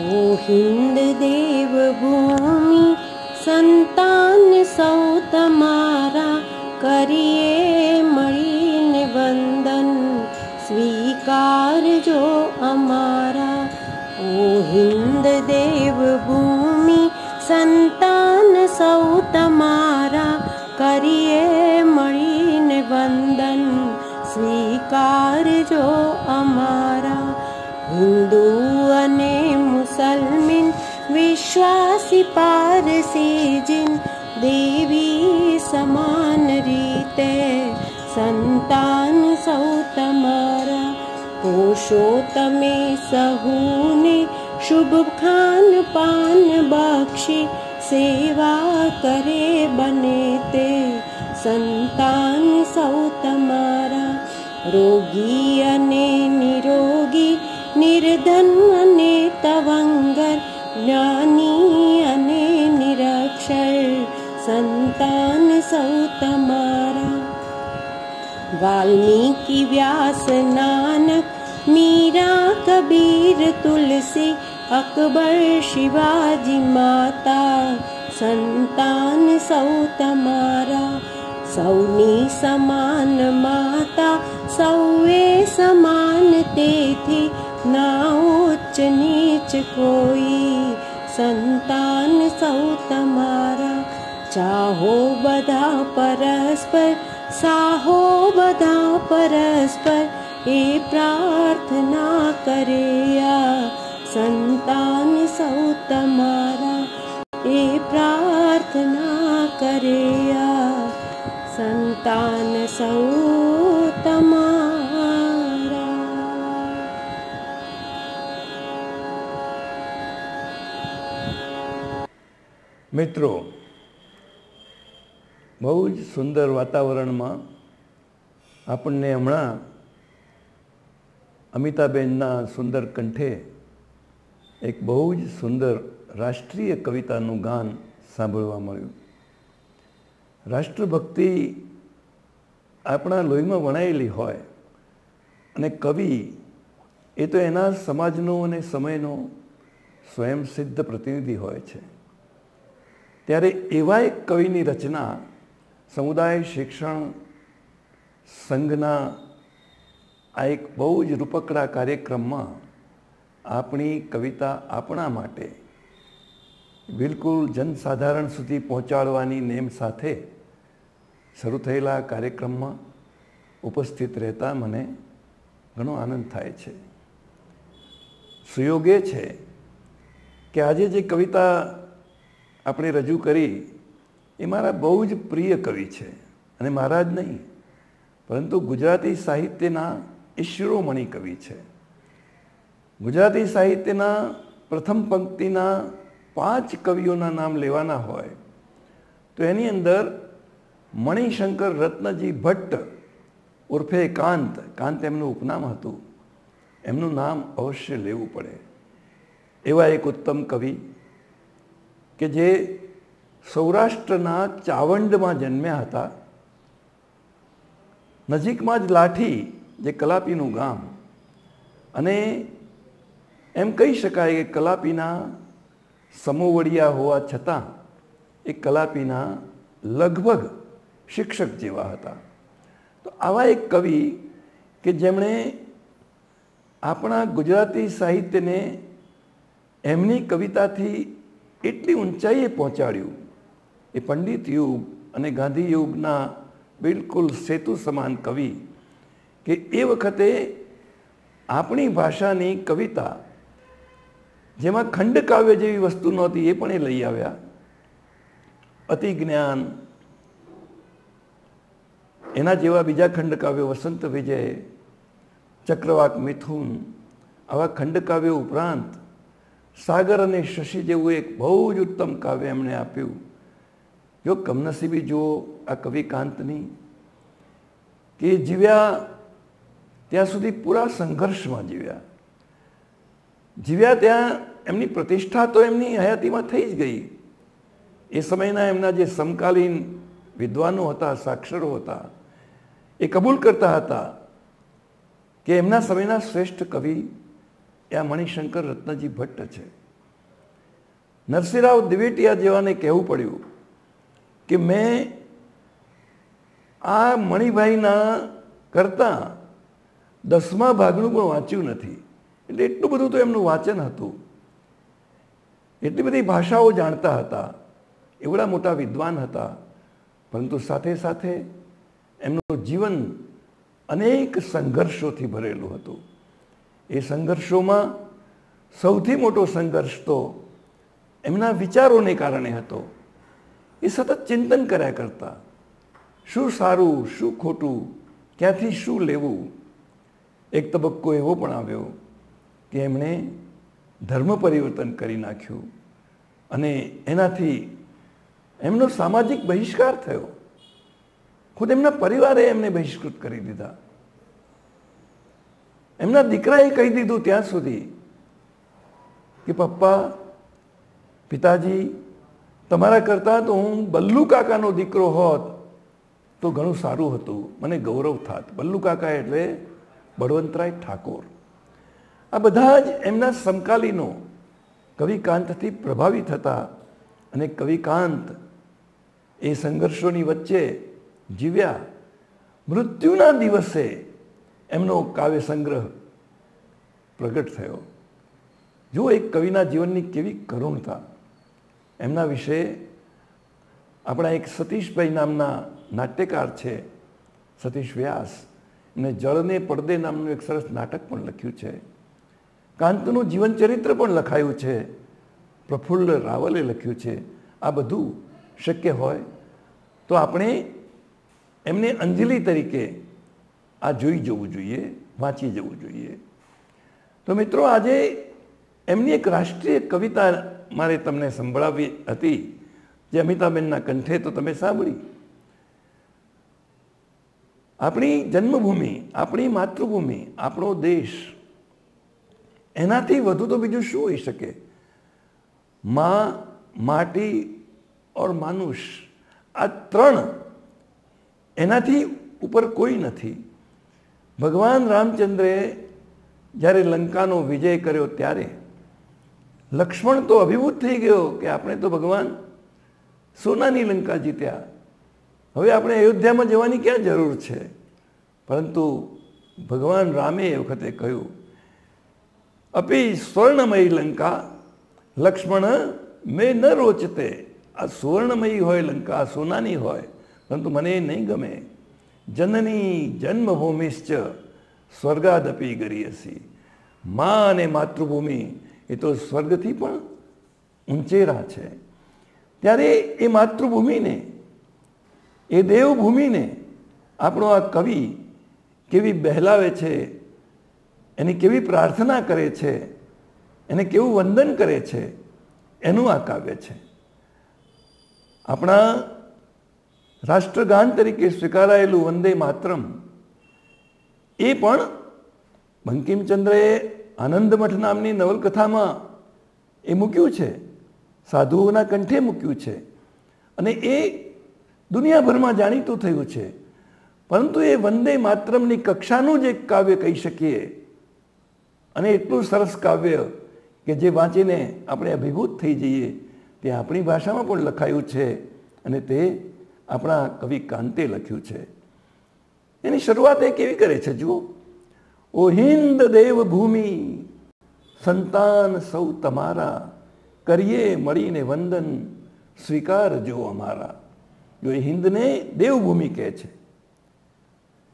ओ हिन्देव भूमि संतान सौ तमारा करिए मणिन वंदन स्वीकार जो अमारा। ओ हिन्देव भूमि संतान सौ तमारा करिए मणिन वंदन स्वीकार जो अमारा। हिंदू श्वासि पार सेजि देवी समान रीते सन्तान सौ तमारा पुरुषोत्तमे सहने शुभखानपन बक्षि सेवा करे बने ते सन्तान सौ तमारा रोगी अने निरोगी निर्धन अने तवङ्गर ज्ञान सन्तान सौ ता वी व्यास नानक मीरा कबीर तुलसी अकबर शिवाजी माता सन्तान सौ तमा सी समान माता सौवे समान ते थी ना उच्च नीच कोई संतान सौ ता ચાહો બધા પરસ્પર, સાહો બધા પરસ્પર, એ પ્રાર્થના કરે આ સંતાન સૌ તમારા, એ પ્રાર્થના કરે આ સંતાન સૌ તમારા. મિત્રો બહુ જ સુંદર વાતાવરણમાં આપણને હમણાં અમિતાબેનના સુંદર કંઠે એક બહુ જ સુંદર રાષ્ટ્રીય કવિતાનું ગાન સાંભળવા મળ્યું. રાષ્ટ્રભક્તિ આપણા લોહીમાં વણાયેલી હોય અને કવિ એ તો એના સમાજનો અને સમયનો સ્વયં સિદ્ધ પ્રતિનિધિ હોય છે. ત્યારે એવા એક કવિની રચના સમુદાય શિક્ષણ સંઘના આ એક બહુ જ રૂપકડા કાર્યક્રમમાં આપણી કવિતા આપણા માટે બિલકુલ જનસાધારણ સુધી પહોંચાડવાની નેમ સાથે શરૂ થયેલા કાર્યક્રમમાં ઉપસ્થિત રહેતા મને ઘણો આનંદ થાય છે. સુયોગ એ છે કે આજે જે કવિતા આપણે રજૂ કરી એ મારા બહુ જ પ્રિય કવિ છે અને મારા જ નહીં, પરંતુ ગુજરાતી સાહિત્યના એ શિરોમણી કવિ છે. ગુજરાતી સાહિત્યના પ્રથમ પંક્તિના પાંચ કવિઓના નામ લેવાના હોય, તો એની અંદર મણિશંકર રત્નજી ભટ્ટ ઉર્ફે કાંત કાંત એમનું ઉપનામ હતું. એમનું નામ અવશ્ય લેવું પડે. એવા એક ઉત્તમ કવિ કે જે સૌરાષ્ટ્રના ચાવંડમાં જન્મ્યા હતા. નજીકમાં જ લાઠી, જે કલાપીનું ગામ. અને એમ કહી શકાય કે કલાપીના સમોવડિયા હોવા છતાં એ કલાપીના લગભગ શિક્ષક જેવા હતા. તો આવા એક કવિ કે જેમણે આપણા ગુજરાતી સાહિત્યને એમની કવિતાથી એટલી ઊંચાઈએ પહોંચાડ્યું એ પંડિત યુગ અને ગાંધી યુગના બિલકુલ સેતુ સમાન કવિ કે એ વખતે આપણી ભાષાની કવિતા જેમાં ખંડકાવ્ય જેવી વસ્તુ નહોતી એ પણ એ લઈ આવ્યા. અતિ જ્ઞાન, એના જેવા બીજા ખંડકાવ્યો વસંત વિજય, ચક્રવાક મિથુન, આવા ખંડકાવ્યો ઉપરાંત સાગર અને શશી જેવું એક બહુ જ ઉત્તમ કાવ્ય એમણે આપ્યું. જો કમનસીબી જુઓ આ કવિ કાંતની કે જીવ્યા ત્યાં સુધી પૂરા સંઘર્ષમાં જીવ્યા જીવ્યા ત્યાં એમની પ્રતિષ્ઠા તો એમની હયાતીમાં થઈ જ ગઈ એ સમયના એમના જે સમકાલીન વિદ્વાનો હતા સાક્ષરો હતા એ કબૂલ કરતા હતા કે એમના સમયના શ્રેષ્ઠ કવિ એ આ મણિશંકર રત્નજી ભટ્ટ છે નરસિંહરાવ દિવેટિયા જેવાને કહેવું પડ્યું કે મેં આ મણિભાઈના કરતાં દસમા ભાગનું પણ વાંચ્યું નથી. એટલે એટલું બધું તો એમનું વાંચન હતું. એટલી બધી ભાષાઓ જાણતા હતા. એવડા મોટા વિદ્વાન હતા. પરંતુ સાથે સાથે એમનું જીવન અનેક સંઘર્ષોથી ભરેલું હતું. એ સંઘર્ષોમાં સૌથી મોટો સંઘર્ષ તો એમના વિચારોને કારણે હતો. એ સતત ચિંતન કર્યા કરતા. શું સારું, શું ખોટું, ક્યાંથી શું લેવું? એક તબક્કો એવો પણ આવ્યો કે એમણે ધર્મ પરિવર્તન કરી નાખ્યું અને એનાથી એમનો સામાજિક બહિષ્કાર થયો. ખુદ એમના પરિવારે એમને બહિષ્કૃત કરી દીધા. એમના દીકરાએ કહી દીધું ત્યાં સુધી કે, પપ્પા, પિતાજી તમારા કરતાં તો હું બલ્લુ કાકાનો દીકરો હોત તો ઘણું સારું હતું. મને ગૌરવ થાત. બલ્લુ કાકા એટલે બળવંતરાય ઠાકોર. આ બધા જ એમના સમકાલીનો કવિકાંતથી પ્રભાવિત હતા અને કવિકાંત એ સંઘર્ષોની વચ્ચે જીવ્યા. મૃત્યુના દિવસે એમનો કાવ્ય સંગ્રહ પ્રગટ થયો. જો એક કવિના જીવનની કેવી કરુણતા. એમના વિશે આપણા એક સતીશભાઈ નામના નાટ્યકાર છે, સતીશ વ્યાસ. અને જળને પડદે નામનું એક સરસ નાટક પણ લખ્યું છે. કાંતનું જીવનચરિત્ર પણ લખાયું છે. પ્રફુલ્લ રાવલે લખ્યું છે. આ બધું શક્ય હોય તો આપણે એમને અંજલિ તરીકે આ જોઈ જવું જોઈએ, વાંચી જવું જોઈએ. તો મિત્રો આજે એમની એક રાષ્ટ્રીય કવિતા મારે તમને સંભળાવી હતી, જે અમિતાબેનના કંઠે તો તમે સાંભળી. આપણી જન્મભૂમિ, આપણી માતૃભૂમિ, આપણો દેશ, એનાથી વધુ તો બીજું શું હોઈ શકે? માં, માટી ઓર માનુષ, આ ત્રણ એનાથી ઉપર કોઈ નથી. ભગવાન રામચંદ્રે જ્યારે લંકાનો વિજય કર્યો ત્યારે લક્ષ્મણ તો અભિભૂત થઈ ગયો કે આપણે તો ભગવાન સોનાની લંકા જીત્યા. હવે આપણે અયોધ્યામાં જવાની ક્યાં જરૂર છે? પરંતુ ભગવાન રામે એ વખતે કહ્યું, અપી સ્વર્ણમયી લંકા, લક્ષ્મણ મેં ન રોચતે. આ સુવર્ણમયી હોય લંકા સોનાની હોય, પરંતુ મને એ નહીં ગમે. જનની જન્મભૂમિશ્ચ સ્વર્ગાદપી ગરીયસી. મા અને માતૃભૂમિ એ તો સ્વર્ગથી પણ ઊંચેરા છે. ત્યારે એ માતૃભૂમિને, એ દેવભૂમિને આપણો આ કવિ કેવી બહેલાવે છે, એની કેવી પ્રાર્થના કરે છે, એને કેવું વંદન કરે છે, એનું આ કાવ્ય છે. આપણા રાષ્ટ્રગાન તરીકે સ્વીકારાયેલું વંદે માતરમ એ પણ બંકિમચંદ્રએ આનંદમઠ નામની નવલકથામાં એ મૂક્યું છે. સાધુઓના કંઠે મૂક્યું છે. અને એ દુનિયાભરમાં જાણીતું થયું છે. પરંતુ એ વંદે માતરમની કક્ષાનું જ એક કાવ્ય કહી શકીએ. અને એટલું સરસ કાવ્ય કે જે વાંચીને આપણે અભિભૂત થઈ જઈએ, તે આપણી ભાષામાં પણ લખાયું છે અને તે આપણા કવિ કાંતે લખ્યું છે. એની શરૂઆત એ કેવી કરે છે, જુઓ. ઓ હિન્દ દેવભૂમિ, સંતાન સૌ તમારા, કરીએ મળીને વંદન સ્વીકારજો અમારા. જો એ હિન્દને દેવભૂમિ કહે છે.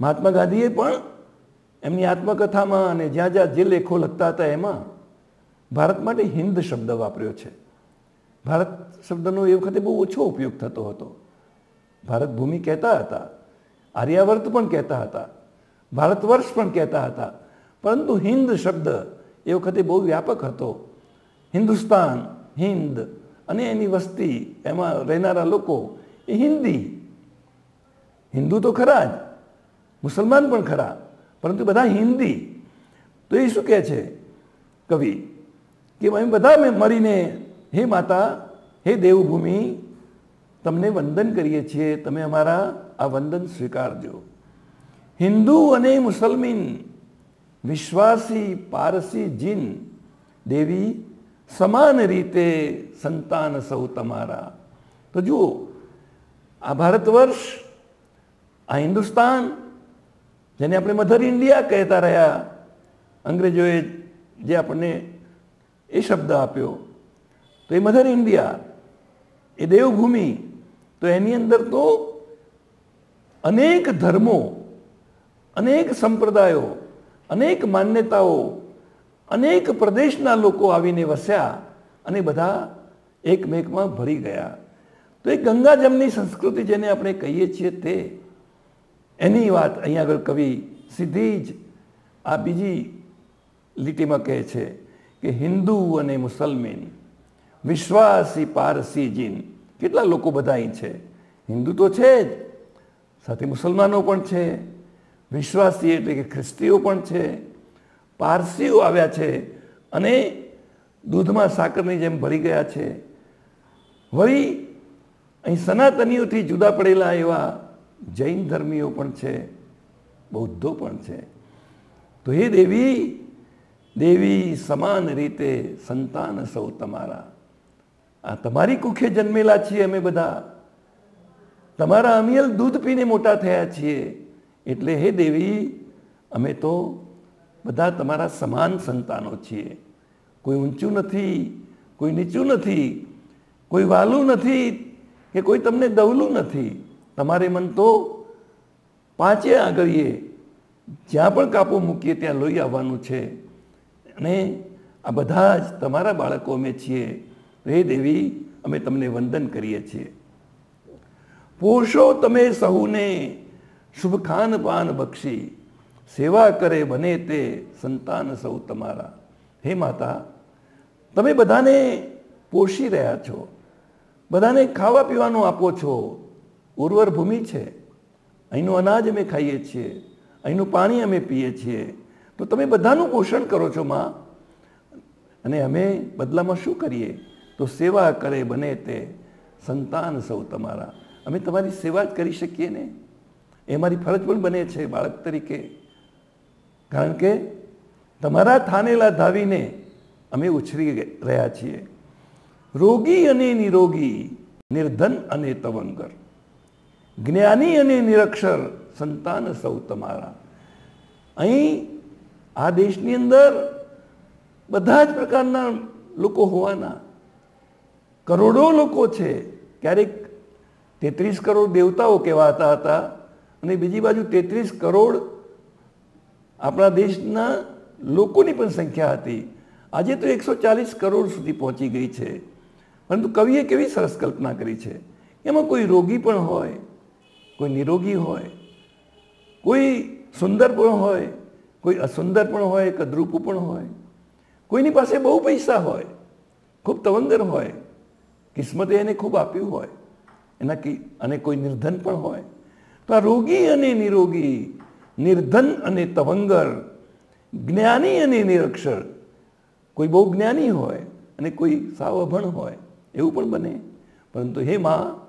મહાત્મા ગાંધીએ પણ એમની આત્મકથામાં અને જ્યાં જ્યાં જે લેખો લખતા હતા એમાં ભારત માટે હિન્દ શબ્દ વાપર્યો છે. ભારત શબ્દનો એ વખતે બહુ ઓછો ઉપયોગ થતો હતો. ભારત ભૂમિ કહેતા હતા, આર્યાવર્ત પણ કહેતા હતા. ભારત વર્ષ પણ કહેતા હતા. પરંતુ હિન્દ શબ્દ એ વખતે બહુ વ્યાપક હતો. હિન્દુસ્તાન, હિન્દ અને એની વસ્તી એમાં રહેનારા લોકો એ હિન્દી. હિન્દુ તો ખરા જ, મુસલમાન પણ ખરા, પરંતુ બધા હિન્દી. તો એ શું કહે છે કવિ? કે અમે બધા મળીને, હે માતા, હે દેવભૂમિ, તમને વંદન કરીએ છીએ, તમે અમારા આ વંદન સ્વીકારજો. હિન્દુ અને મુસલમીન, વિશ્વાસી પારસી જીન, દેવી સમાન રીતે સંતાન સૌ તમારા. તો જુઓ, આ ભારત વર્ષ, આ હિન્દુસ્તાન, જેને આપણે મધર ઇન્ડિયા કહેતા રહ્યા, અંગ્રેજોએ જે આપણને એ શબ્દ આપ્યો, તો એ મધર ઇન્ડિયા, એ દેવભૂમિ, તો એની અંદર તો અનેક ધર્મો અનેક સંપ્રદાયો, અનેક માન્યતાઓ, અનેક પ્રદેશના લોકો આવીને વસ્યા અને બધા એકમેકમાં ભળી ગયા. તો એ ગંગાજમની સંસ્કૃતિ જેને આપણે કહીએ છીએ તે, એની વાત અહીંયા આગળ કવિ સીધી જ આ બીજી લીટીમાં કહે છે કે હિન્દુ અને મુસલમેન, વિશ્વાસી પારસી જીન, કેટલા લોકો બધા અહીં છે? હિન્દુ તો છે જ, સાથે મુસલમાનો પણ છે. વિશ્વાસી એટલે કે ખ્રિસ્તીઓ પણ છે, પારસીઓ આવ્યા છે અને દૂધમાં સાકરની જેમ ભરી ગયા છે. વળી અહીં સનાતનીઓથી જુદા પડેલા એવા જૈન ધર્મીઓ પણ છે, બૌદ્ધો પણ છે. તો એ દેવી દેવી સમાન રીતે સંતાન સૌ તમારા. આ તમારી કુખે જન્મેલા છીએ અમે બધા. તમારા અમિયલ દૂધ પીને મોટા થયા છીએ. એટલે હે દેવી, અમે તો બધા તમારા સમાન સંતાનો છીએ. કોઈ ઊંચું નથી, કોઈ નીચું નથી, કોઈ વાલું નથી કે કોઈ તમને દવલું નથી. તમારે મન તો પાંચે આગળીએ જ્યાં પણ કાપો મૂકીએ ત્યાં લોહી આવવાનું છે. અને આ બધા જ તમારા બાળકો અમે છીએ. હે દેવી, અમે તમને વંદન કરીએ છીએ. પોષો તમે સહુને શુભ ખાન પાન બક્ષી સેવા કરે બને તે સંતાન સૌ તમારા. હે માતા, તમે બધાને પોષી રહ્યા છો, બધાને ખાવા પીવાનું આપો છો. ઉર્વર ભૂમિ છે. અહીંનું અનાજ અમે ખાઈએ છીએ, અહીંનું પાણી અમે પીએ છીએ. તો તમે બધાનું પોષણ કરો છો માં. અને અમે બદલામાં શું કરીએ? તો સેવા કરે બને તે સંતાન સૌ તમારા. અમે તમારી સેવા જ કરી શકીએ ને? એ મારી ફરજ પણ બને છે બાળક તરીકે. કારણ કે તમારા થાનેલા ધાવીને અમે ઉછરી રહ્યા છીએ. રોગી અને નિરોગી નિર્ધન અને તવંગર. જ્ઞાની અને નિરક્ષર સંતાન સૌ તમારા. અહીં આ દેશની અંદર બધા જ પ્રકારના લોકો હોવાના. કરોડો લોકો છે. ક્યારેક તેત્રીસ કરોડ દેવતાઓ કહેવાતા હતા. અને બીજી બાજુ તેત્રીસ કરોડ આપણા દેશના લોકોની પણ સંખ્યા હતી. આજે તો એકસો ચાલીસ કરોડ સુધી પહોંચી ગઈ છે. પરંતુ કવિએ કેવી સરસ કલ્પના કરી છે? એમાં કોઈ રોગી પણ હોય, કોઈ નિરોગી હોય, કોઈ સુંદર પણ હોય, કોઈ અસુંદર પણ હોય કદરૂપું પણ હોય, કોઈની પાસે બહુ પૈસા હોય, ખૂબ તવંગર હોય, કિસ્મતે એને ખૂબ આપ્યું હોય, એના અને કોઈ નિર્ધન પણ હોય. તો આ રોગી અને નિરોગી, નિર્ધન અને તવંગર, જ્ઞાની અને નિરક્ષર, કોઈ બહુ જ્ઞાની હોય અને કોઈ સાવ અભણ હોય, એવું પણ બને. પરંતુ હે માં,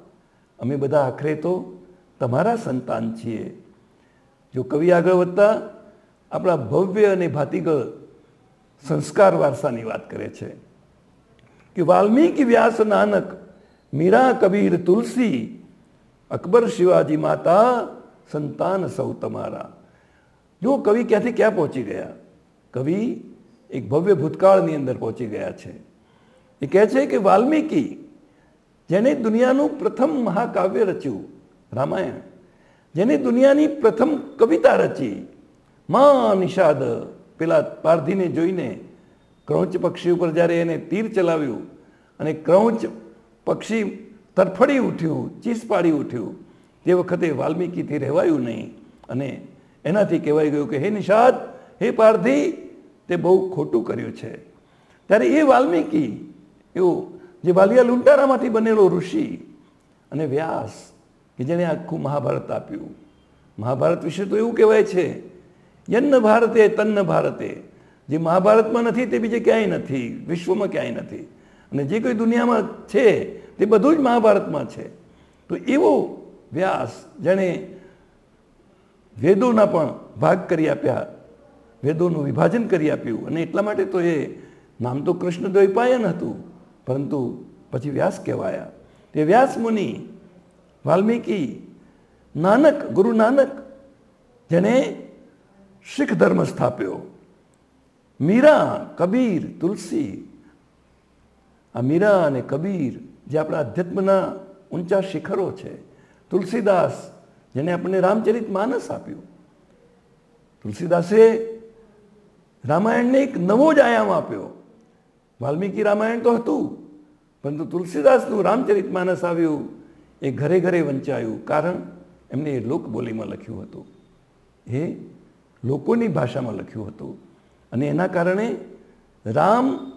અમે બધા આખરે તો તમારા સંતાન છીએ. જો કવિ આગળ વધતા આપણા ભવ્ય અને ભાતીગળ સંસ્કાર વારસાની વાત કરે છે. કે વાલ્મીકી વ્યાસ નાનક મીરા કબીર તુલસી અકબર શિવાજી માતા સંતાન સૌ તમારા. જો કવિ ક્યાંથી ક્યાં પહોંચી ગયા? કવિ એક ભવ્ય ભૂતકાળની અંદર પહોંચી ગયા છે. એ કહે છે કે વાલ્મીકી જેને દુનિયાનું પ્રથમ મહાકાવ્ય રચ્યું, રામાયણ જેને દુનિયાની પ્રથમ કવિતા રચી માં નિષાદ, પેલા પારધીને જોઈને ક્રૌંચ પક્ષી ઉપર જ્યારે એને તીર ચલાવ્યું અને ક્રૌંચ પક્ષી તરફડી ઉઠ્યું ચીસ પાડી ઉઠ્યું. તે વખતે વાલ્મીકીથી રહેવાયું નહીં અને એનાથી કહેવાય ગયું કે, હે નિષાદ, હે પારધી તે બહુ ખોટું કર્યું છે. ત્યારે એ વાલ્મીકી, એવું જે વાલિયા લુંટારામાંથી બનેલો ઋષિ અને વ્યાસ, કે જેણે આખું મહાભારત આપ્યું. મહાભારત વિશે તો એવું કહેવાય છે, યન્ન ભારતે, તન્ન ભારતે. જે મહાભારતમાં નથી તે બીજે ક્યાંય નથી, વિશ્વમાં ક્યાંય નથી. અને જે કોઈ દુનિયામાં છે તે બધું જ મહાભારતમાં છે. તો એવો વ્યાસ જેણે વેદોના પણ ભાગ કરી આપ્યા, વેદોનું વિભાજન કરી આપ્યું, અને એટલા માટે તો એ નામ તો કૃષ્ણ દ્વૈપાયન હતું, પરંતુ પછી વ્યાસ કહેવાયા. તે વ્યાસ મુનિ વાલ્મીકી નાનક, ગુરુ નાનક જેને શીખ ધર્મ સ્થાપ્યો. મીરા, કબીર, તુલસી. આ મીરા અને કબીર જે આપણા અધ્યાત્મના ઊંચા શિખરો છે. તુલસીદાસ જેને આપણને રામચરિત માનસ આપ્યું. તુલસીદાસે રામાયણને એક નવો જ આયામ આપ્યો. વાલ્મીકી રામાયણ તો હતું, પરંતુ તુલસીદાસનું રામચરિત માનસ આવ્યું, એ ઘરે ઘરે વંચાયું, કારણ એમને એ લોકબોલીમાં લખ્યું હતું. એ લોકોની ભાષામાં લખ્યું હતું. અને એના કારણે રામ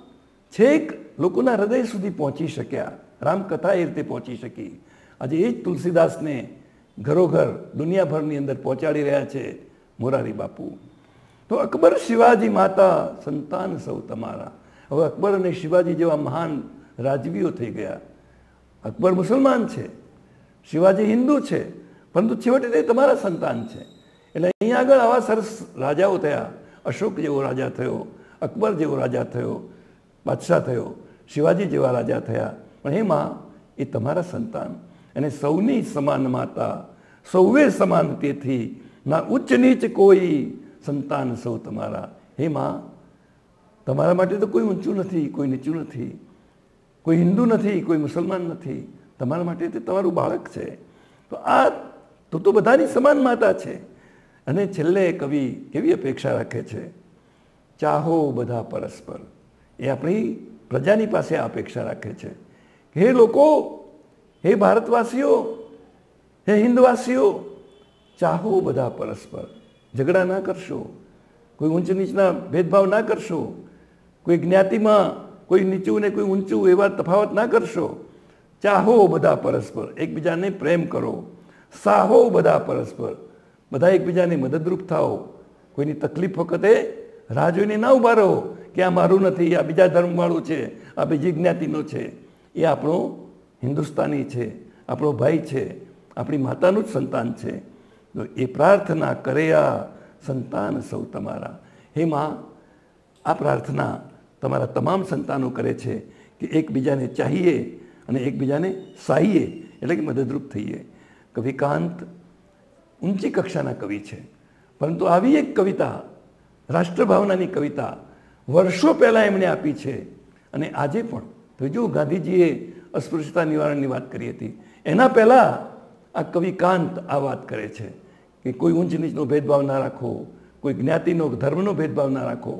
છેક લોકોના હૃદય સુધી પહોંચી શક્યા. રામકથા એ રીતે પહોંચી શકી. આજે એ જ તુલસીદાસને ઘરોઘર દુનિયાભરની અંદર પહોંચાડી રહ્યા છે મોરારી બાપુ. તો અકબર શિવાજી માતા સંતાન સૌ તમારા. હવે અકબર અને શિવાજી જેવા મહાન રાજવીઓ થઈ ગયા. અકબર મુસલમાન છે. શિવાજી હિન્દુ છે. પરંતુ છેવટે તે તમારા સંતાન છે. એટલે અહીંયા આગળ આવા સરસ રાજાઓ થયા. અશોક જેવો રાજા થયો, અકબર જેવો રાજા થયો, બાદશાહ થયો, શિવાજી જેવા રાજા થયા. પણ એમાં એ તમારા સંતાન. અને સૌની સમાન માતા, સૌએ સમાન તેથી, ના ઉચ્ચ નીચ કોઈ સંતાન સૌ તમારા. હે માં તમારા માટે તો કોઈ ઊંચું નથી, કોઈ નીચું નથી, કોઈ હિન્દુ નથી, કોઈ મુસલમાન નથી. તમારા માટે તે તમારું બાળક છે. તો આ તો તો બધાની સમાન માતા છે. અને છેલ્લે કવિ કેવી અપેક્ષા રાખે છે? ચાહો બધા પરસ્પર. એ આપણી પ્રજાની પાસે અપેક્ષા રાખે છે. હે લોકો, હે ભારતવાસીઓ, હે હિન્દવાસીઓ, ચાહો બધા પરસ્પર. ઝઘડા ના કરશો. કોઈ ઊંચ નીચના ભેદભાવ ના કરશો. કોઈ જ્ઞાતિમાં કોઈ નીચું ને કોઈ ઊંચું એવા તફાવત ના કરશો. ચાહો બધા પરસ્પર. એકબીજાને પ્રેમ કરો. સાહો બધા પરસ્પર. બધા એકબીજાને મદદરૂપ થાઓ. કોઈની તકલીફ વખતે રાહ જોઈને ના ઊભા રહો કે આ મારું નથી, આ બીજા ધર્મવાળું છે, આ બીજી જ્ઞાતિનો છે. એ આપણો હિન્દુસ્તાની છે, આપણો ભાઈ છે, આપણી માતાનું જ સંતાન છે. તો એ પ્રાર્થના કર્યા સંતાન સૌ તમારા. હે માં, આ પ્રાર્થના તમારા તમામ સંતાનો કરે છે કે એકબીજાને ચાહીએ અને એકબીજાને સાહીએ, એટલે કે મદદરૂપ થઈએ. કવિકાંત ઊંચી કક્ષાના કવિ છે. પરંતુ આવી એક કવિતા, રાષ્ટ્રભાવનાની કવિતા, વર્ષો પહેલાં એમણે આપી છે. અને આજે પણ તો જો ગાંધીજીએ અસ્પૃશ્યતા નિવારણની વાત કરી હતી, એના પહેલાં આ કવિકાંત આ વાત કરે છે કે કોઈ ઊંચ નીચનો ભેદભાવ ના રાખો, કોઈ જ્ઞાતિનો ધર્મનો ભેદભાવ ના રાખો.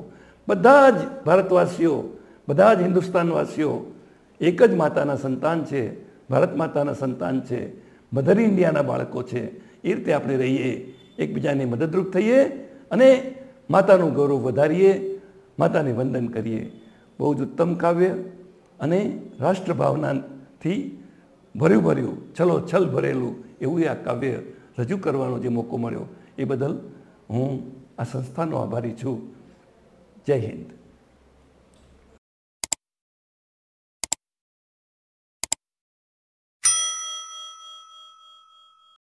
બધા જ ભારતવાસીઓ, બધા જ હિન્દુસ્તાનવાસીઓ એક જ માતાના સંતાન છે, ભારત માતાના સંતાન છે મધર ઇન્ડિયાના બાળકો છે. એ રીતે આપણે રહીએ, એકબીજાને મદદરૂપ થઈએ અને માતાનું ગૌરવ વધારીએ, માતાને વંદન કરીએ. બહુ જ ઉત્તમ કાવ્ય અને રાષ્ટ્રભાવનાથી ભર્યું ભર્યું, છલો છલ ભરેલું એવું આ કાવ્ય રજૂ કરવાનો જે મોકો મળ્યો, એ બદલ હું આ સંસ્થાનો આભારી છું. જય હિન્દ.